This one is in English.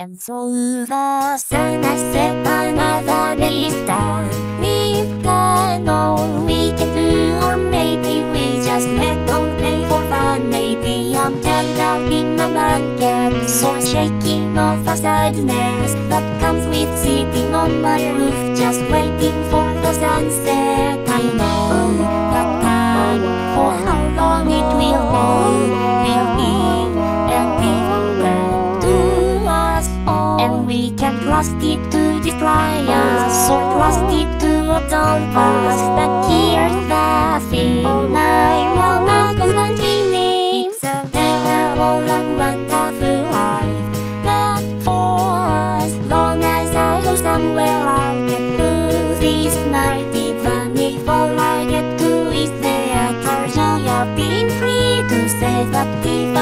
And so the sun has set another vista Vista, no we can do Or maybe we just let go play for fun Maybe I'm tucked up in my blanket So shaking off the sadness That comes with sitting on my roof Just waiting for plastic to destroyers So plastic to a dumpers But here's the thing I wanna go and feeling So there are all a wonderful life But for us, long as I go somewhere I can do this night Even if all I get to is the attention I've been free to save the if